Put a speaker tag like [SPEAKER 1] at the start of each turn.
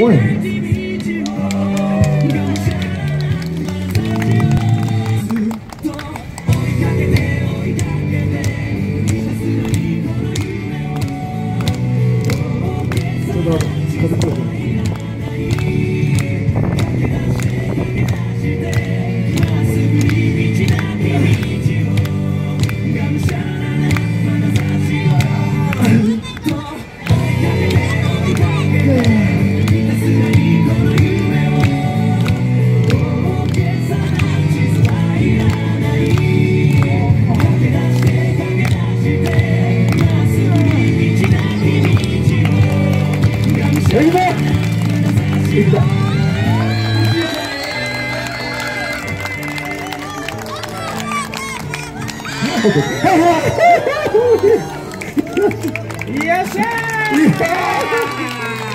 [SPEAKER 1] ごいちょうど風よいしょいった
[SPEAKER 2] よっしゃー